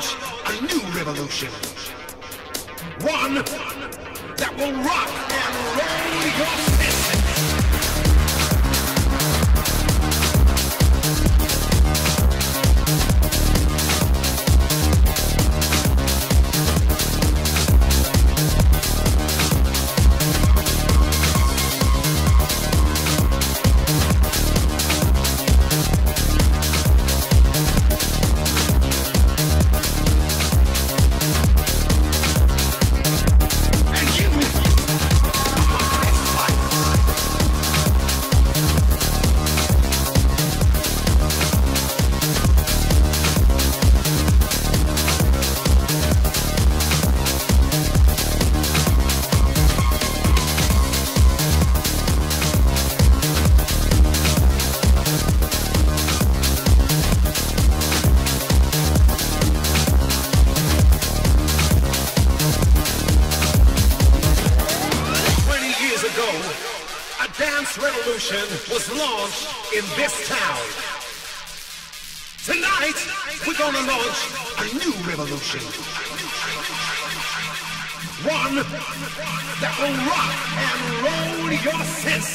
a new revolution. One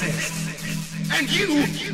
And you